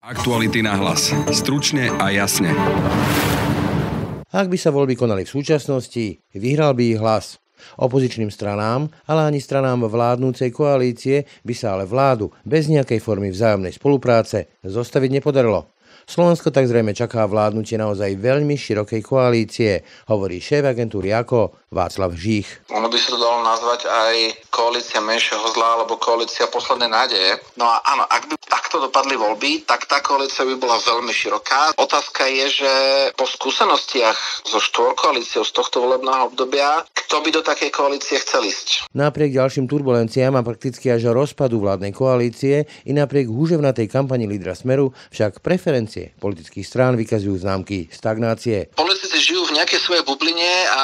Aktuality na hlas. Stručne a jasne. Ak by sa voľby konali v súčasnosti, vyhral by ich hlas. Opozičným stranám, ale ani stranám vládnúcej koalície by sa ale vládu bez nejakej formy vzájomnej spolupráce zostaviť nepodarilo. Slovensko tak zrejme čaká vládnutie naozaj veľmi širokej koalície, hovorí šéf agentúry ako Václav Žích. Ono by sa to dalo nazvať aj koalícia menšieho zla alebo koalícia poslednej nádeje. No a áno, ak by takto dopadli voľby, tak tá koalícia by bola veľmi široká. Otázka je, že po skúsenostiach so štvorkoalíciou z tohto volebného obdobia, kto by do takej koalície chcel ísť? Napriek ďalším turbulenciám a prakticky až rozpadu vládnej koalície i napriek húževnatej kampani lídra Smeru však preferencie politických strán vykazujú známky stagnácie. Politici žijú v nejakej svojej bubline a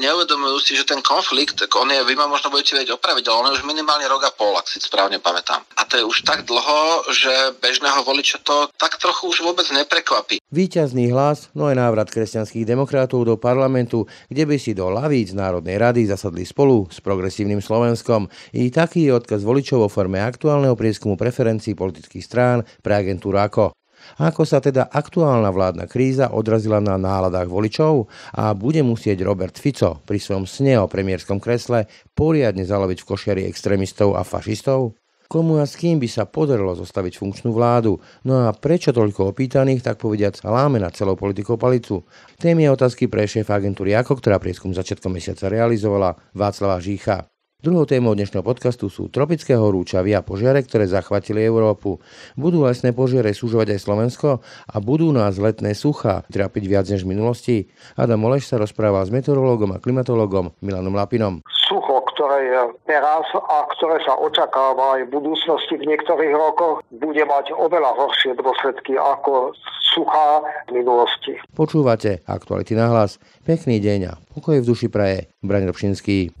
neuvedomujú si, že ten konflikt, on je, vy ma možno budete vedieť opraviť, ale on je už minimálne rok a pol, ak si správne pamätám. A to je už tak dlho, že bežného voliča to tak trochu už vôbec neprekvapí. Výťazný hlas, no aj návrat kresťanských demokratov do parlamentu, kde by si do lavíc Národnej rady zasadli spolu s progresívnym Slovenskom. I taký je odkaz voličov vo forme aktuálneho prieskumu preferencií politických strán pre agentúru AKO. Ako sa teda aktuálna vládna kríza odrazila na náladách voličov a bude musieť Robert Fico pri svojom sne o premiérskom kresle poriadne zaloviť v košiari extrémistov a fašistov? Komu a s kým by sa podarilo zostaviť funkčnú vládu? No a prečo toľko opýtaných, tak povediac, láme na celou politikou palicu? Témy je otázky pre šéf agentúry AKO, ktorá prieskum začiatkom mesiaca realizovala Václava Žícha. Druhou témou dnešného podcastu sú tropické horúčavy a požiare, ktoré zachvatili Európu. Budú lesné požiare súžovať aj Slovensko a budú nás letné suchá trápiť viac než v minulosti? Adam Oleš sa rozprával s meteorológom a klimatológom Milanom Lapinom. Sucho, ktoré je teraz a ktoré sa očakáva aj v budúcnosti v niektorých rokoch, bude mať oveľa horšie dôsledky ako suchá v minulosti. Počúvate aktuality na hlas. Pekný deň a pokoj v duši praje. Braň Robšinský.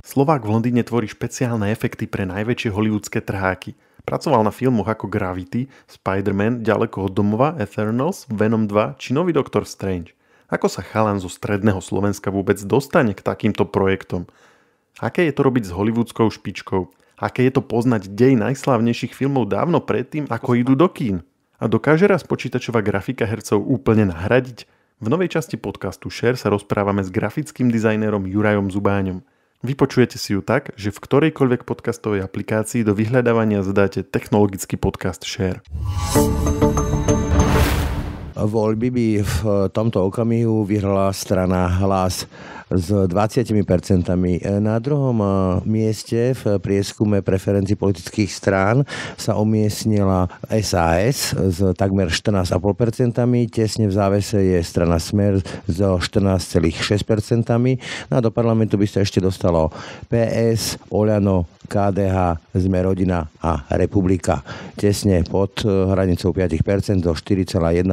Slovák v Londýne tvorí špeciálne efekty pre najväčšie hollywoodske trháky. Pracoval na filmoch ako Gravity, Spider-Man, Ďaleko od domova, Eternals, Venom 2 či nový Doctor Strange. Ako sa chalan zo stredného Slovenska vôbec dostane k takýmto projektom? Aké je to robiť s hollywoodskou špičkou? Aké je to poznať dej najslávnejších filmov dávno predtým, ako idú do kín? A dokáže raz počítačová grafika hercov úplne nahradiť? V novej časti podcastu Share sa rozprávame s grafickým dizajnerom Jurajom Zubáňom. Vypočujete si ju tak, že v ktorejkoľvek podcastovej aplikácii do vyhľadávania zadáte technologický podcast Share. Voľby by v tomto okamihu vyhrala strana Hlas s 20%. Na druhom eh, mieste v prieskume preferencií politických strán sa umiestnila SAS s takmer 14,5%, tesne v závese je strana Smer so 14,6%, no a do parlamentu by sa ešte dostalo PS, Oľano, KDH, Sme rodina a Republika. Tesne pod eh, hranicou 5%, so 4,1%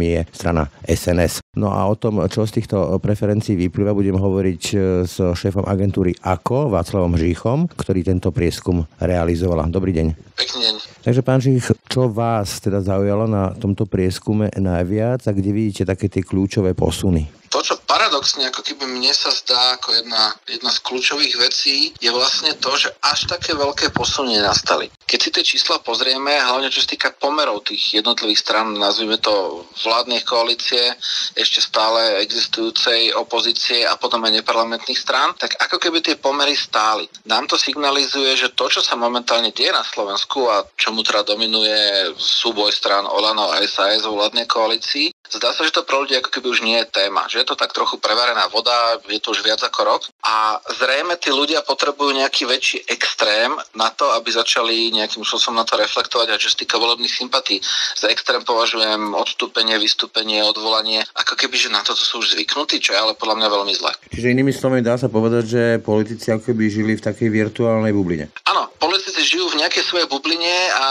je strana SNS. No a o tom, čo z týchto preferencií vyplýva, bude budem hovoriť e, s šéfom agentúry AKO, Václavom Žíchom, ktorý tento prieskum realizovala. Dobrý deň. Pekný deň. Takže pán Žích, čo vás teda zaujalo na tomto prieskume najviac a kde vidíte také tie kľúčové posuny? To, čo paradoxne, ako keby mne sa zdá ako jedna, jedna z kľúčových vecí, je vlastne to, že až také veľké posuny nastali. Keď si tie čísla pozrieme, hlavne čo sa týka pomerov tých jednotlivých stran, nazvime to vládnych koalície, ešte stále existujúcej opozície a potom aj neparlamentných strán, tak ako keby tie pomery stáli. Nám to signalizuje, že to, čo sa momentálne deje na Slovensku a čomu teda dominuje súboj strán Olano a SAS vo vládnej koalícii, zdá sa, že to pre ľudí ako keby už nie je téma, že je to tak trochu prevarená voda, je to už viac ako rok a zrejme tí ľudia potrebujú nejaký väčší extrém na to, aby začali nejakým spôsobom na to reflektovať a čo sa týka volebných sympatí. Za extrém považujem odstúpenie, vystúpenie, odvolanie, ako keby, že na toto sú už zvyknutí, čo je ale podľa mňa veľmi zle. Čiže inými slovami dá sa povedať, že politici ako keby žili v takej virtuálnej bubline. Áno, politici žijú v nejakej svojej bubline a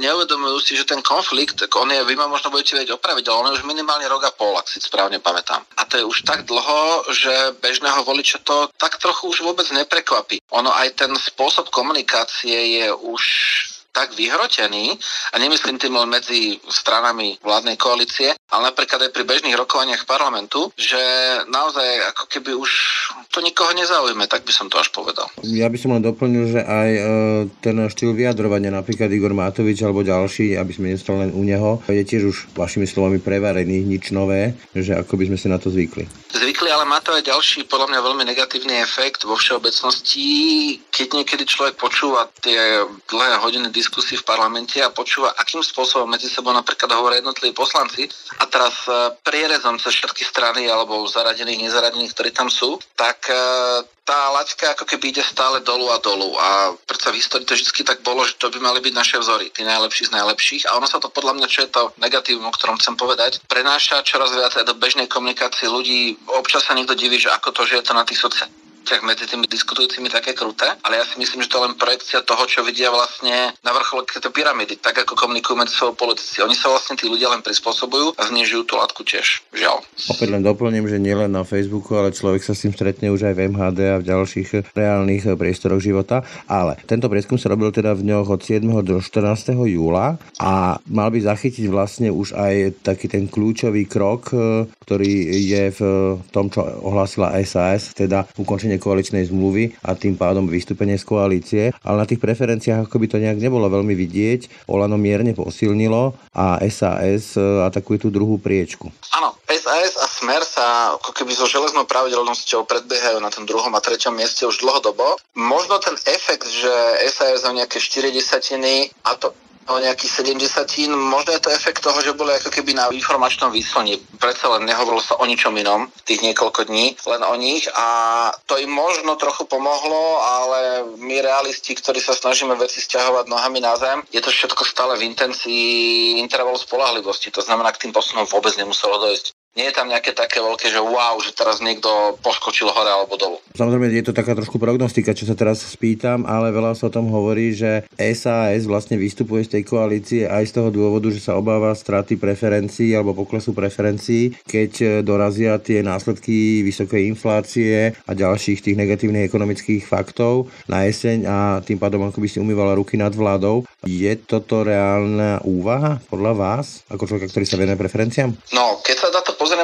neuvedomujú si, že ten konflikt, on je, vy ma možno budete vedieť opraviť, ale on je už minimálne rok a pol, ak si správne pamätám. A to je už tak dlho, že bežného voliča to tak trochu už vôbec neprekvapí. Ono aj ten spôsob komunikácie je už tak vyhrotený, a nemyslím tým len medzi stranami vládnej koalície, ale napríklad aj pri bežných rokovaniach parlamentu, že naozaj ako keby už to nikoho nezaujme, tak by som to až povedal. Ja by som len doplnil, že aj e, ten štýl vyjadrovania, napríklad Igor Matovič alebo ďalší, aby sme nestali len u neho, je tiež už vašimi slovami prevarený, nič nové, že ako by sme si na to zvykli. Zvykli, ale má to aj ďalší, podľa mňa veľmi negatívny efekt vo všeobecnosti, keď niekedy človek počúva tie dlhé hodiny diskusí v parlamente a počúva, akým spôsobom medzi sebou napríklad hovoria jednotliví poslanci. A teraz e, prierezom sa všetky strany alebo zaradených, nezaradených, ktorí tam sú, tak e, tá laťka ako keby ide stále dolu a dolu. A predsa v histórii to vždy tak bolo, že to by mali byť naše vzory, tí najlepší z najlepších. A ono sa to podľa mňa, čo je to negatívum, o ktorom chcem povedať, prenáša čoraz viac aj do bežnej komunikácie ľudí. Občas sa niekto diví, že ako to, že je to na tých sociálnych tak medzi tými diskutujúcimi také kruté, ale ja si myslím, že to je len projekcia toho, čo vidia vlastne na vrchole tejto pyramidy, tak ako komunikujú medzi sebou politici. Oni sa vlastne tí ľudia len prispôsobujú a znižujú tú latku tiež. Žiaľ. Opäť len doplním, že nielen na Facebooku, ale človek sa s tým stretne už aj v MHD a v ďalších reálnych priestoroch života. Ale tento prieskum sa robil teda v dňoch od 7. do 14. júla a mal by zachytiť vlastne už aj taký ten kľúčový krok, ktorý je v tom, čo ohlásila SAS, teda ukončenie koaličnej zmluvy a tým pádom vystúpenie z koalície, ale na tých preferenciách ako by to nejak nebolo veľmi vidieť. Olano mierne posilnilo a SAS e, atakuje tú druhú priečku. Áno, SAS a Smer sa ako keby so železnou pravidelnosťou predbiehajú na tom druhom a treťom mieste už dlhodobo. Možno ten efekt, že SAS o nejaké 4 desatiny a to o nejakých 70, možno je to efekt toho, že boli ako keby na informačnom výsloni. Predsa len nehovorilo sa o ničom inom tých niekoľko dní, len o nich a to im možno trochu pomohlo, ale my realisti, ktorí sa snažíme veci stiahovať nohami na zem, je to všetko stále v intencii intervalu spolahlivosti. To znamená, k tým posunom vôbec nemuselo dojsť nie je tam nejaké také veľké, že wow, že teraz niekto poskočil hore alebo dolu. Samozrejme, je to taká trošku prognostika, čo sa teraz spýtam, ale veľa sa o tom hovorí, že SAS vlastne vystupuje z tej koalície aj z toho dôvodu, že sa obáva straty preferencií alebo poklesu preferencií, keď e, dorazia tie následky vysokej inflácie a ďalších tých negatívnych ekonomických faktov na jeseň a tým pádom ako by si umývala ruky nad vládou. Je toto reálna úvaha podľa vás, ako človeka, ktorý sa venuje preferenciám? No, keď sa dá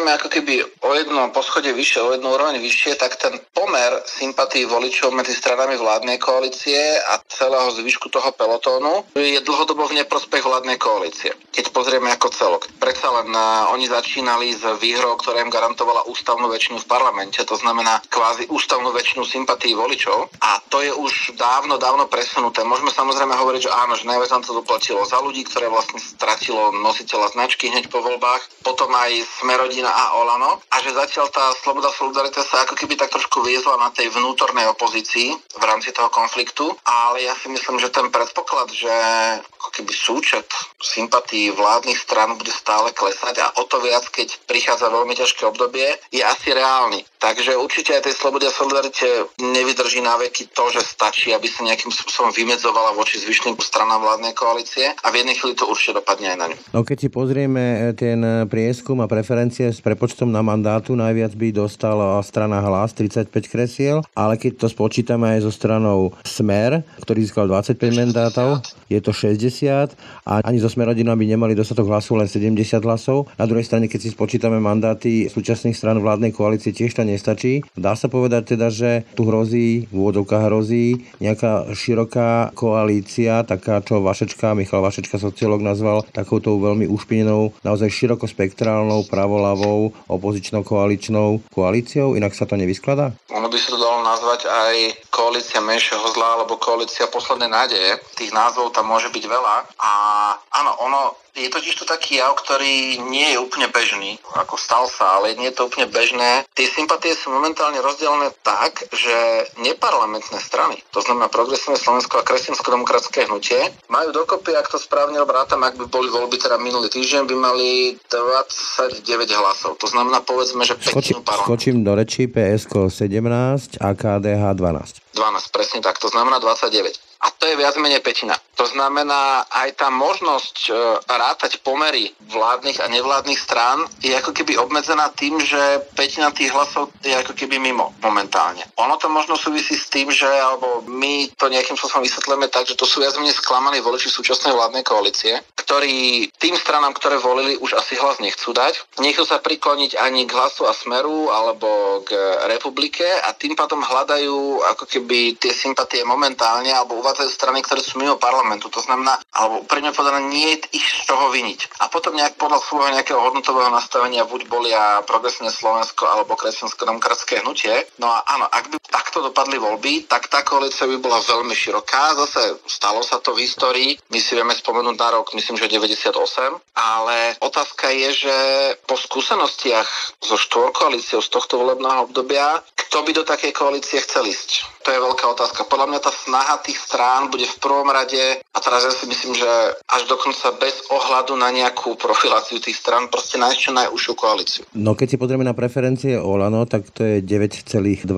pozrieme ako keby o jedno poschodie vyššie, o jednu úroveň vyššie, tak ten pomer sympatí voličov medzi stranami vládnej koalície a celého zvyšku toho pelotónu je dlhodobo v neprospech vládnej koalície. Keď pozrieme ako celok. Predsa len uh, oni začínali s výhrou, ktorá im garantovala ústavnú väčšinu v parlamente, to znamená kvázi ústavnú väčšinu sympatí voličov a to je už dávno, dávno presunuté. Môžeme samozrejme hovoriť, že áno, že najviac nám to doplatilo za ľudí, ktoré vlastne stratilo nositeľa značky hneď po voľbách, potom aj smero rodina a Olano a že zatiaľ tá sloboda solidarita sa ako keby tak trošku viezla na tej vnútornej opozícii v rámci toho konfliktu, ale ja si myslím, že ten predpoklad, že ako keby súčet sympatí vládnych strán bude stále klesať a o to viac, keď prichádza veľmi ťažké obdobie, je asi reálny. Takže určite aj tej slobode a solidarite nevydrží na veky to, že stačí, aby sa nejakým spôsobom vymedzovala voči zvyšným stranám vládnej koalície a v jednej chvíli to určite dopadne aj na ňu. No keď si pozrieme ten prieskum a preferencie s prepočtom na mandátu najviac by dostala strana Hlas 35 kresiel, ale keď to spočítame aj so stranou Smer, ktorý získal 25 mandátov, je to 60 a ani zo Smerodina by nemali dostatok hlasov, len 70 hlasov. Na druhej strane, keď si spočítame mandáty súčasných stran vládnej koalície, tiež to nestačí. Dá sa povedať teda, že tu hrozí, v úvodovkách hrozí nejaká široká koalícia, taká, čo Vašečka, Michal Vašečka, sociológ nazval takouto veľmi ušpinenou, naozaj širokospektrálnou pravo ľavou opozičnou koaličnou koalíciou, inak sa to nevyskladá? Ono by sa to dalo nazvať aj koalícia menšieho zla alebo koalícia poslednej nádeje. Tých názvov tam môže byť veľa a áno, ono je totiž to taký jav, ktorý nie je úplne bežný, ako stal sa, ale nie je to úplne bežné. Tie sympatie sú momentálne rozdelené tak, že neparlamentné strany, to znamená Progresívne Slovensko a Kresťansko-demokratské hnutie, majú dokopy, ak to správne obrátam, ak by boli voľby teda minulý týždeň, by mali 29 hlasov. To znamená, povedzme, že petinu parlamentu. Skočím do rečí PSK 17 a KDH 12. 12, presne tak, to znamená 29. A to je viac menej petina. To znamená, aj tá možnosť e, rátať pomery vládnych a nevládnych strán je ako keby obmedzená tým, že petina tých hlasov je ako keby mimo momentálne. Ono to možno súvisí s tým, že alebo my to nejakým spôsobom vysvetlíme tak, že to sú viac menej sklamaní voliči súčasnej vládnej koalície, ktorí tým stranám, ktoré volili, už asi hlas nechcú dať. Nechcú sa prikloniť ani k hlasu a smeru alebo k republike a tým pádom hľadajú ako keby tie sympatie momentálne alebo uvádzajú strany, ktoré sú mimo parlamentu. To znamená, alebo mňa povedané, nie je ich z čoho vyniť. A potom nejak podľa svojho nejakého hodnotového nastavenia buď bolia progresne Slovensko alebo kresťansko-demokratské hnutie. No a áno, ak by takto dopadli voľby, tak tá koalícia by bola veľmi široká. Zase stalo sa to v histórii. My si vieme spomenúť na rok, myslím, že 98. Ale otázka je, že po skúsenostiach so štvorkoalíciou z tohto volebného obdobia, kto by do takej koalície chcel ísť? To je veľká otázka. Podľa mňa tá snaha tých strán bude v prvom rade, a teraz ja si myslím, že až dokonca bez ohľadu na nejakú profiláciu tých strán, proste nájsť čo najúžšiu koalíciu. No keď si pozrieme na preferencie Olano, tak to je 9,2%.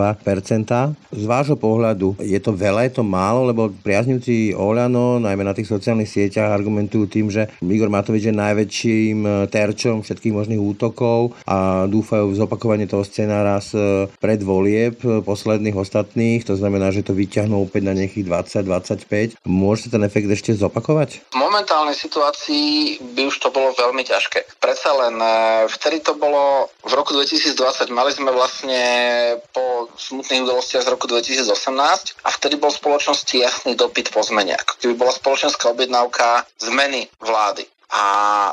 Z vášho pohľadu je to veľa, je to málo, lebo priaznivci Olano, najmä na tých sociálnych sieťach, argumentujú tým, že Igor Matovič je najväčším terčom všetkých možných útokov a dúfajú v zopakovanie toho scenára z predvolieb posledných ostatných. To znamená, že to vyťahnú opäť na nejakých 20-25. Môže sa ten efekt ešte zopakovať? V momentálnej situácii by už to bolo veľmi ťažké. Predsa len e, vtedy to bolo v roku 2020, mali sme vlastne po smutných udalostiach z roku 2018 a vtedy bol spoločnosti jasný dopyt po zmene. Ako keby bola spoločenská objednávka zmeny vlády. A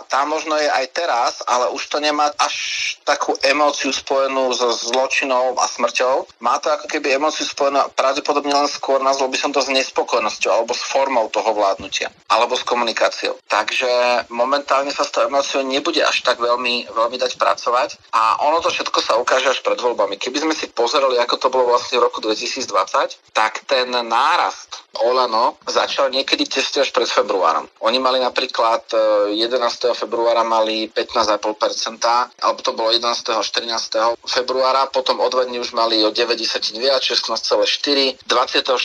tá možno je aj teraz, ale už to nemá až takú emóciu spojenú so zločinou a smrťou. Má to ako keby emóciu spojenú pravdepodobne len skôr, nazval by som to s nespokojnosťou alebo s formou toho vládnutia alebo s komunikáciou. Takže momentálne sa s tou emóciou nebude až tak veľmi, veľmi dať pracovať a ono to všetko sa ukáže až pred voľbami. Keby sme si pozerali, ako to bolo vlastne v roku 2020, tak ten nárast Olano začal niekedy tesne až pred februárom. Oni mali napríklad 11. februára mali 15,5%, alebo to bolo 11. až 13. februára, potom o dva dní už mali o 92 a 16,4. 24.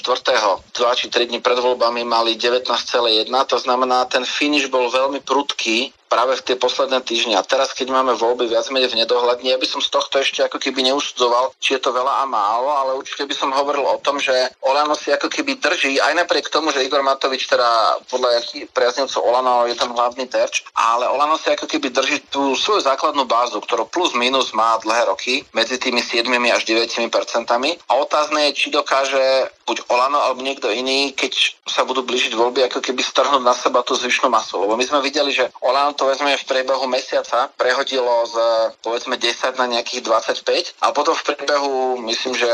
2 či 3 dní pred voľbami mali 19,1, to znamená, ten finish bol veľmi prudký práve v tie posledné týždne. A teraz, keď máme voľby viac menej v nedohľadne, ja by som z tohto ešte ako keby neusudzoval, či je to veľa a málo, ale určite by som hovoril o tom, že Olano si ako keby drží, aj napriek tomu, že Igor Matovič teda podľa priaznivcov Olano je ten hlavný terč, ale Olano si ako keby drží tú svoju základnú bázu, ktorú plus minus má dlhé roky, medzi tými 7 až 9 percentami. A otázne je, či dokáže buď Olano alebo niekto iný, keď sa budú blížiť voľby, ako keby strhnúť na seba tú zvyšnú masu. Lebo my sme videli, že Olano to vezme v priebehu mesiaca prehodilo z povedzme 10 na nejakých 25 a potom v priebehu myslím, že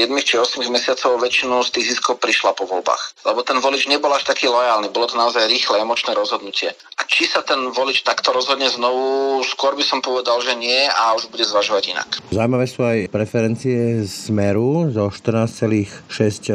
7 či 8 mesiacov väčšinu z tých ziskov prišla po voľbách. Lebo ten volič nebol až taký lojálny, bolo to naozaj rýchle emočné rozhodnutie. A či sa ten volič takto rozhodne znovu, skôr by som povedal, že nie a už bude zvažovať inak. Zaujímavé sú aj preferencie Smeru zo 14,6%.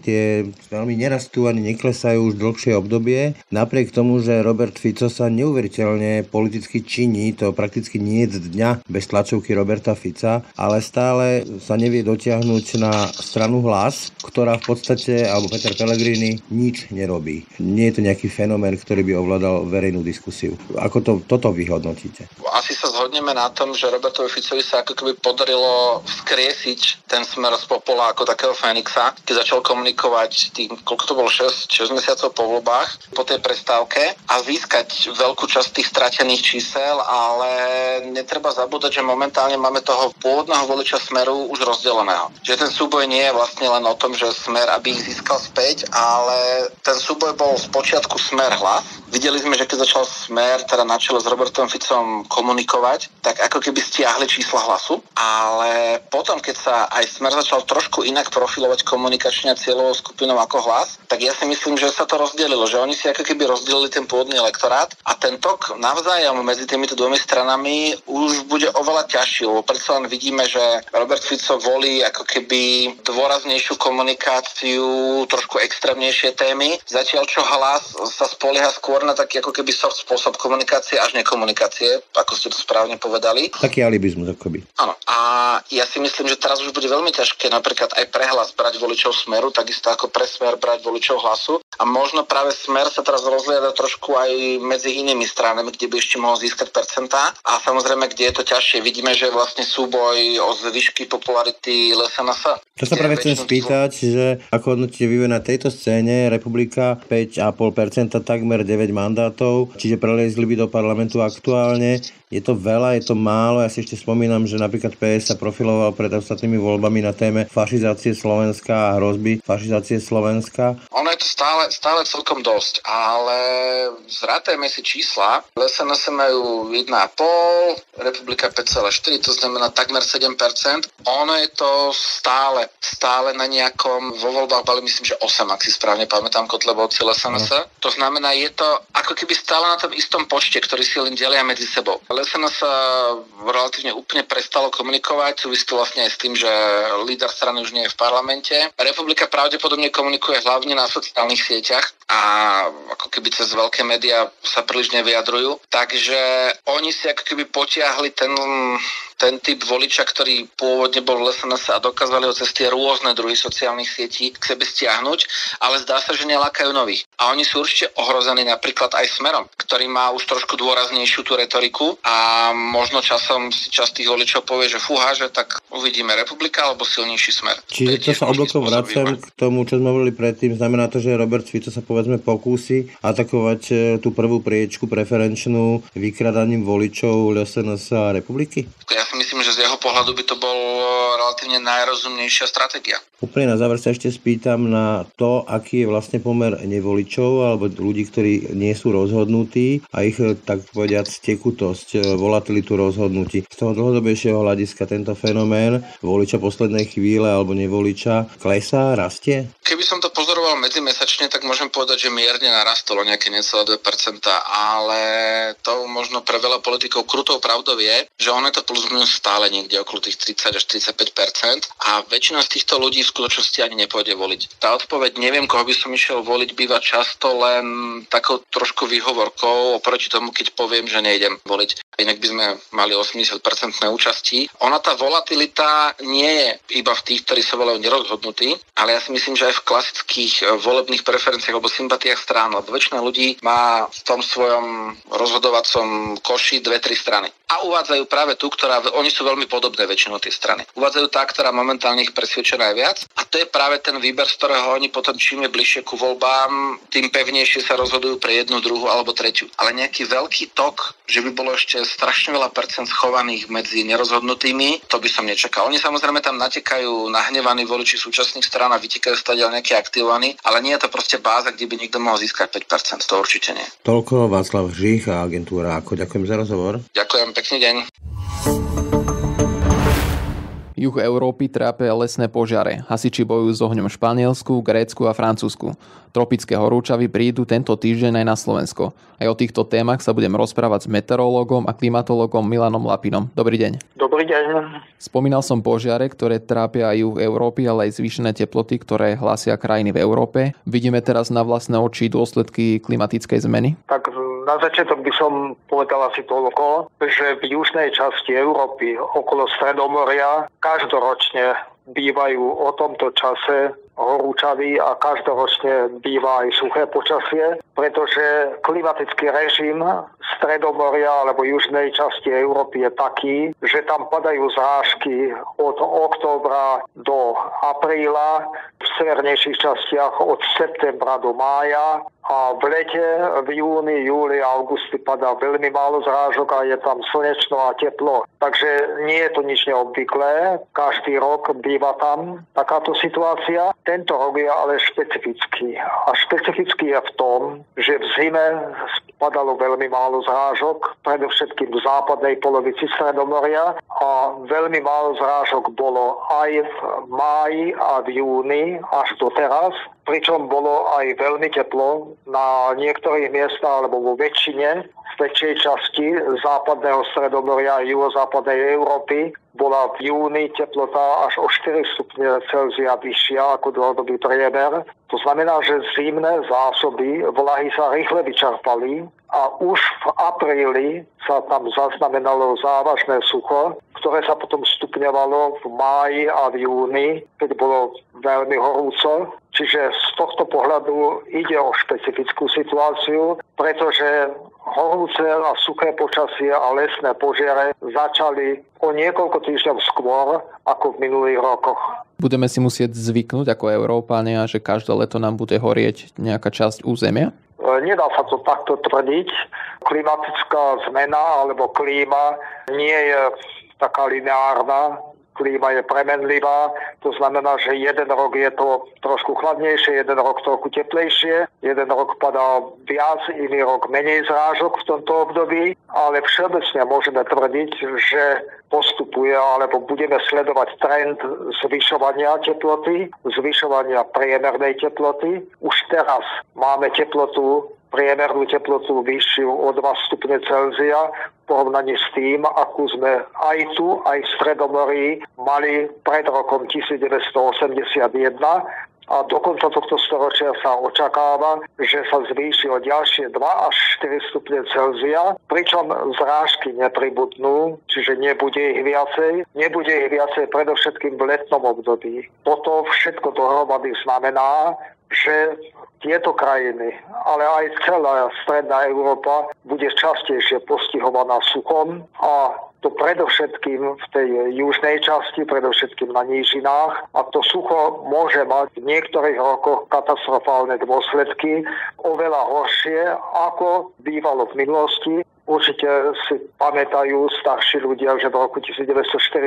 Tie veľmi nerastú ani neklesajú už dlhšie obdobie. Napriek tomu, že Robert Fico sa neuveriteľne politicky činí, to prakticky nie je dňa bez tlačovky Roberta Fica, ale stále sa nevie dotiahnuť na stranu hlas, ktorá v podstate, alebo Peter Pellegrini, nič nerobí. Nie je to nejaký fenomén, ktorý by ovládal verejnú diskusiu. Ako to, toto vyhodnotíte? Asi sa zhodneme na tom, že Robertovi Ficovi sa ako keby podarilo skriesiť ten smer z popola ako takého Fénixa, keď začal komunikovať tým, koľko to bolo 6, 6 mesiacov po voľbách, po tej prestávke a získať veľkú časť tých stratených čísel, ale netreba zabúdať, že momentálne máme toho pôvodného voliča Smeru už rozdeleného. Že ten súboj nie je vlastne len o tom, že Smer, aby ich získal späť, ale ten súboj bol z počiatku Smer hlas. Videli sme, že keď začal Smer, teda na s Robertom Ficom komunikovať, tak ako keby stiahli čísla hlasu, ale potom, keď sa aj Smer začal trošku inak profilovať komunikačne cieľovou skupinou ako hlas, tak ja si myslím, že sa to rozdelilo, že oni si ako keby rozdelili ten pôvodný elektorát a ten tok navzájom medzi týmito dvomi stranami už bude oveľa ťažší, lebo predsa len vidíme, že Robert Fico volí ako keby dôraznejšiu komunikáciu, trošku extrémnejšie témy, zatiaľ čo hlas sa spolieha skôr na taký ako keby soft spôsob komunikácie až nekomunikácie, ako ste to správne povedali. Taký alibizmus akoby. Áno. A ja si myslím, že teraz už bude veľmi ťažké napríklad aj prehlas brať voličov smeru, takisto ako pre smer brať voličov hlasu. A možno práve smer sa teraz rozliada trošku aj medzi inými stranami, kde by ešte mohol získať percentá. A samozrejme, kde je to ťažšie, vidíme, že vlastne súboj o zvyšky popularity LSNS. To sa práve chcem spýtať, že ako hodnotíte vývoj na tejto scéne, Republika 5,5%, takmer 9 mandátov, čiže preliezli by do parlamentu aktuálne. Je to veľa, je to málo. Ja si ešte spomínam, že napríklad PS sa profiloval pred ostatnými voľbami na téme fašizácie Slovenska a hrozby fašizácie Slovenska. Ono je to stále, stále celkom dosť, ale zrátajme si čísla. SNS majú 1,5, Republika 5,4, to znamená takmer 7%. Ono je to stále, stále na nejakom, vo voľbách boli myslím, že 8, ak si správne pamätám, Kotlebovci SNS. No. To znamená, je to ako keby stále na tom istom počte, ktorý si len delia medzi sebou. Lesena sa relatívne úplne prestalo komunikovať, súvisí to vlastne aj s tým, že líder strany už nie je v parlamente. Republika pravdepodobne komunikuje hlavne na sociálnych sieťach a ako keby cez veľké médiá sa príliš nevyjadrujú. Takže oni si ako keby potiahli ten ten typ voliča, ktorý pôvodne bol v SNS a dokázali ho cez tie rôzne druhy sociálnych sietí k sebe stiahnuť, ale zdá sa, že nelákajú nových. A oni sú určite ohrození napríklad aj smerom, ktorý má už trošku dôraznejšiu tú retoriku a možno časom si časť tých voličov povie, že fúha, že tak uvidíme republika alebo silnejší smer. Čiže to, to sa oblokov vracem k tomu, čo sme hovorili predtým. Znamená to, že Robert Fico sa povedzme pokúsi atakovať e, tú prvú priečku preferenčnú vykradaním voličov SNS a republiky? Ja si myslím, že z jeho pohľadu by to bol relatívne najrozumnejšia stratégia. Úplne na záver sa ešte spýtam na to, aký je vlastne pomer nevoličov alebo ľudí, ktorí nie sú rozhodnutí a ich, tak povediať, tekutosť, volatilitu rozhodnutí. Z toho dlhodobejšieho hľadiska tento fenomén voliča poslednej chvíle alebo nevoliča klesá, rastie? Keby som to pozoroval medzimesačne, tak môžem povedať, že mierne narastolo nejaké necelé 2%, ale to možno pre veľa politikov krutou pravdou je, že ono je to plus minus stále niekde okolo tých 30 až 35% a väčšina z týchto ľudí v skutočnosti ani nepôjde voliť. Tá odpoveď, neviem, koho by som išiel voliť, býva často len takou trošku výhovorkou oproti tomu, keď poviem, že nejdem voliť. Inak by sme mali 80% účasti. Ona tá volatilita nie je iba v tých, ktorí sa volajú nerozhodnutí, ale ja si myslím, že aj v klasických eh, volebných preferenciách alebo sympatiách strán, lebo väčšina ľudí má v tom svojom rozhodovacom koši dve, tri strany. A uvádzajú práve tú, ktorá, oni sú veľmi podobné väčšinou tie strany. Uvádzajú tá, ktorá momentálne ich presvedčia najviac a to je práve ten výber, z ktorého oni potom čím je bližšie ku voľbám, tým pevnejšie sa rozhodujú pre jednu, druhú alebo tretiu. Ale nejaký veľký tok, že by bolo ešte strašne veľa percent schovaných medzi nerozhodnutými, to by som nečakal. Oni samozrejme tam natekajú nahnevaní voliči súčasných strán a vytekajú stadiaľ nejaké aktivovaní, ale nie je to proste báza, kde by niekto mohol získať 5%, to určite nie. Toľko Václav Žich a agentúra Ako. Ďakujem za rozhovor. Ďakujem, pekný deň. Juh Európy trápia lesné požiare. Hasiči bojujú s ohňom v Španielsku, Grécku a Francúzsku. Tropické horúčavy prídu tento týždeň aj na Slovensko. Aj o týchto témach sa budem rozprávať s meteorológom a klimatológom Milanom Lapinom. Dobrý deň. Dobrý deň. Spomínal som požiare, ktoré trápia aj juh Európy, ale aj zvýšené teploty, ktoré hlásia krajiny v Európe. Vidíme teraz na vlastné oči dôsledky klimatickej zmeny? Tak na začiatok by som povedal asi toľko, že v južnej časti Európy okolo Stredomoria každoročne bývajú o tomto čase horúčavý a každoročne býva aj suché počasie, pretože klimatický režim Stredomoria alebo južnej časti Európy je taký, že tam padajú zážky od októbra do apríla, v severnejších častiach od septembra do mája a v lete, v júni, júli augusti padá veľmi málo zrážok a je tam slnečno a teplo. Takže nie je to nič neobvyklé. Každý rok býva tam takáto situácia. Tento rok je ale špecifický. A špecifický je v tom, že v zime padalo veľmi málo zrážok, predovšetkým v západnej polovici Stredomoria a veľmi málo zrážok bolo aj v máji a v júni až do teraz, pričom bolo aj veľmi teplo na niektorých miestach alebo vo väčšine, väčšej časti západného Stredomoria a juhozápadnej Európy bola v júni teplota až o 4 stupne Celzia vyššia ako dlhodobý priemer. To znamená, že zimné zásoby vlahy sa rýchle vyčerpali a už v apríli sa tam zaznamenalo závažné sucho, ktoré sa potom stupňovalo v máji a v júni, keď bolo veľmi horúco. Čiže z tohto pohľadu ide o špecifickú situáciu, pretože horúce a suché počasie a lesné požiare začali o niekoľko týždňov skôr ako v minulých rokoch. Budeme si musieť zvyknúť ako Európania, že každé leto nám bude horieť nejaká časť územia? E, nedá sa to takto tvrdiť. Klimatická zmena alebo klíma nie je taká lineárna klíma je premenlivá, to znamená, že jeden rok je to trošku chladnejšie, jeden rok trochu teplejšie, jeden rok padá viac, iný rok menej zrážok v tomto období, ale všeobecne môžeme tvrdiť, že postupuje alebo budeme sledovať trend zvyšovania teploty, zvyšovania priemernej teploty. Už teraz máme teplotu priemernú teplotu vyššiu o 2 stupne Celzia porovnaní s tým, akú sme aj tu, aj v Stredomorí mali pred rokom 1981 a do konca tohto storočia sa očakáva, že sa zvýši o ďalšie 2 až 4 stupne Celzia, pričom zrážky nepribudnú, čiže nebude ich viacej. Nebude ich viacej predovšetkým v letnom období. Toto všetko dohromady znamená, že tieto krajiny, ale aj celá stredná Európa bude častejšie postihovaná suchom a to predovšetkým v tej južnej časti, predovšetkým na nížinách. A to sucho môže mať v niektorých rokoch katastrofálne dôsledky, oveľa horšie, ako bývalo v minulosti. Určite si pamätajú starší ľudia, že v roku 1947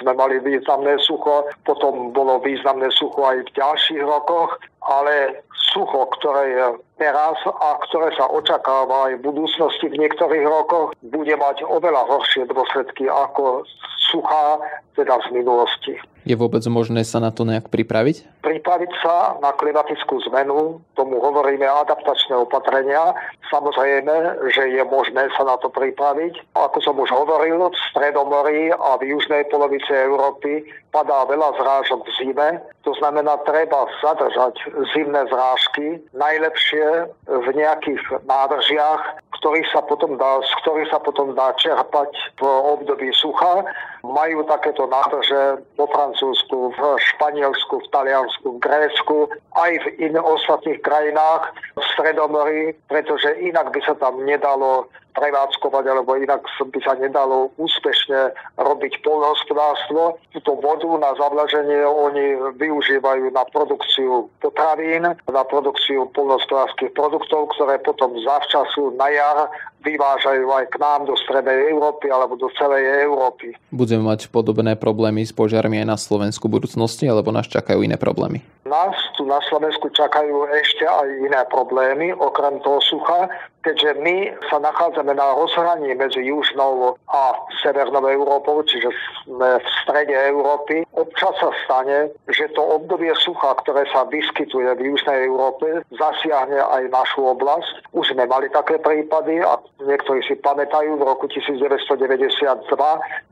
sme mali významné sucho, potom bolo významné sucho aj v ďalších rokoch, ale sucho, ktoré je teraz a ktoré sa očakáva aj v budúcnosti v niektorých rokoch, bude mať oveľa horšie dôsledky ako suchá, teda z minulosti. Je vôbec možné sa na to nejak pripraviť? Pripraviť sa na klimatickú zmenu, tomu hovoríme adaptačné opatrenia. Samozrejme, že je možné sa na to pripraviť. Ako som už hovoril, v Stredomorí a v južnej polovici Európy padá veľa zrážok v zime. To znamená, treba zadržať zimné zrážky, najlepšie v nejakých nádržiach, ktorých sa potom dá, z ktorých sa potom dá čerpať v období sucha. Majú takéto nádrže vo Francúzsku, v Španielsku, v Taliansku, v Grécku, aj v iných ostatných krajinách v Stredomorí, pretože inak by sa tam nedalo prevádzkovať, alebo inak by sa nedalo úspešne robiť polnohospodárstvo. Túto vodu na zavlaženie oni využívajú na produkciu potravín, na produkciu polnohospodárských produktov, ktoré potom zavčasu na jar vyvážajú aj k nám do strednej Európy alebo do celej Európy. Budeme mať podobné problémy s požiarmi aj na Slovensku budúcnosti, alebo nás čakajú iné problémy? Nás tu na Slovensku čakajú ešte aj iné problémy, okrem toho sucha, keďže my sa nachádzame na rozhraní medzi južnou a severnou Európou, čiže sme v strede Európy. Občas sa stane, že to obdobie sucha, ktoré sa vyskytuje v južnej Európe, zasiahne aj našu oblasť. Už sme mali také prípady a niektorí si pamätajú v roku 1992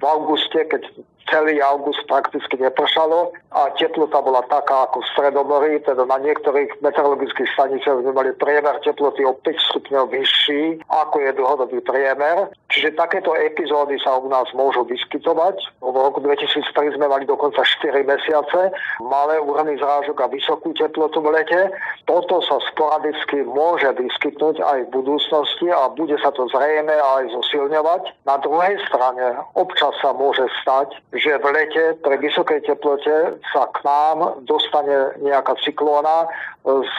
v auguste, keď celý august prakticky nepršalo a teplota bola taká ako v Stredomorí, teda na niektorých meteorologických staniciach sme mali priemer teploty o 5 stupňov vyšší, ako je dlhodobý priemer. Čiže takéto epizódy sa u nás môžu vyskytovať. V roku 2003 sme mali dokonca 4 mesiace malé úhrny zrážok a vysokú teplotu v lete. Toto sa sporadicky môže vyskytnúť aj v budúcnosti a bude sa to zrejme aj zosilňovať. Na druhej strane občas sa môže stať, že v lete pri vysokej teplote sa k nám dostane nejaká cyklóna z,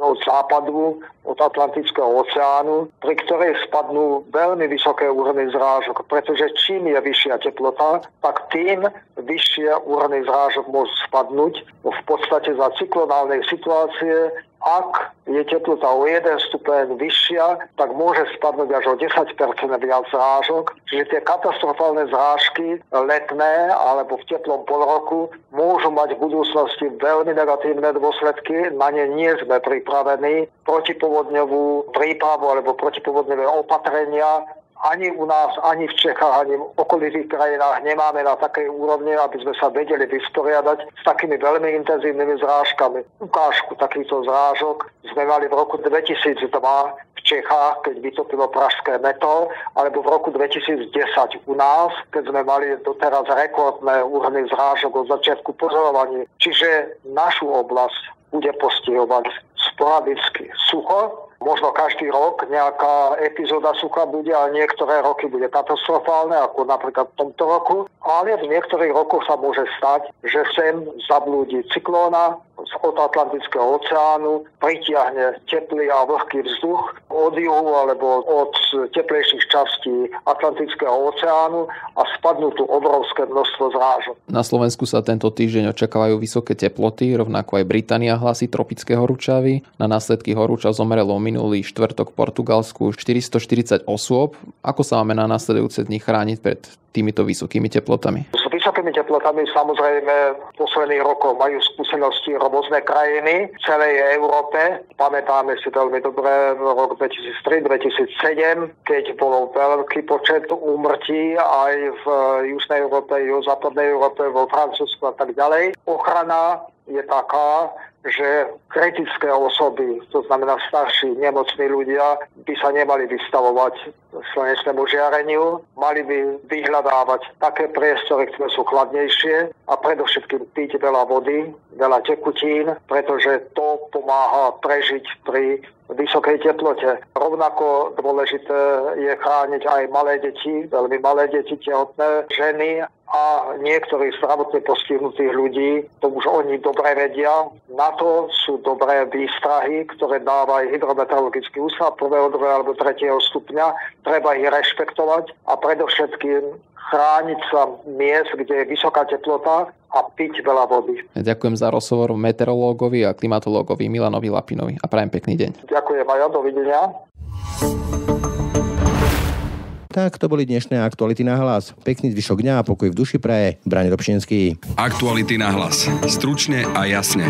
od západu, od Atlantického oceánu, pri ktorej spadnú veľmi vysoké úrovne zrážok, pretože čím je vyššia teplota, tak tým vyššie úrovne zrážok môžu spadnúť. V podstate za cyklonálnej situácie ak je teplota o 1 stupeň vyššia, tak môže spadnúť až o 10 viac zrážok. Čiže tie katastrofálne zrážky letné alebo v teplom polroku môžu mať v budúcnosti veľmi negatívne dôsledky. Na ne nie sme pripravení. Protipovodňovú prípravu alebo protipovodňové opatrenia ani u nás, ani v Čechách, ani v okolitých krajinách nemáme na takej úrovni, aby sme sa vedeli vysporiadať s takými veľmi intenzívnymi zrážkami. Ukážku takýchto zrážok sme mali v roku 2002 v Čechách, keď vytopilo pražské meto, alebo v roku 2010 u nás, keď sme mali doteraz rekordné úhrny zrážok od začiatku pozorovaní. Čiže našu oblasť bude postihovať sporadicky sucho, Možno každý rok nejaká epizóda sucha bude, ale niektoré roky bude katastrofálne, ako napríklad v tomto roku. Ale v niektorých rokoch sa môže stať, že sem zablúdi cyklóna, Atlantického oceánu pritiahne teplý a vlhký vzduch od juhu alebo od teplejších častí Atlantického oceánu a spadnú tu obrovské množstvo zrážok. Na Slovensku sa tento týždeň očakávajú vysoké teploty, rovnako aj Británia hlási tropické horúčavy. Na následky horúčav zomrelo minulý štvrtok v Portugalsku 440 osôb. Ako sa máme na následujúce dni chrániť pred týmito vysokými teplotami? S vysokými teplotami samozrejme v posledných rokoch majú skúsenosti rôzne krajiny v celej Európe. Pamätáme si veľmi dobre rok 2003-2007, keď bol veľký počet úmrtí aj v Južnej Európe, Juhozápadnej Európe, vo Francúzsku a tak ďalej. Ochrana je taká, že kritické osoby, to znamená starší nemocní ľudia, by sa nemali vystavovať slnečnému žiareniu, mali by vyhľadávať také priestory, ktoré sú chladnejšie a predovšetkým piť veľa vody, veľa tekutín, pretože to pomáha prežiť pri vysokej teplote. Rovnako dôležité je chrániť aj malé deti, veľmi malé deti, tehotné ženy a niektorí zdravotne postihnutých ľudí, to už oni dobre vedia. Na to sú dobré výstrahy, ktoré dáva aj hydrometeorologický ústav prvého, druhého alebo tretieho stupňa. Treba ich rešpektovať a predovšetkým chrániť sa miest, kde je vysoká teplota a piť veľa vody. Ďakujem za rozhovor meteorológovi a klimatológovi Milanovi Lapinovi a prajem pekný deň. Ďakujem aj dovidenia. Tak to boli dnešné aktuality na hlas. Pekný zvyšok dňa a pokoj v duši praje. Brane Dobšinský. Aktuality na hlas. Stručne a jasne.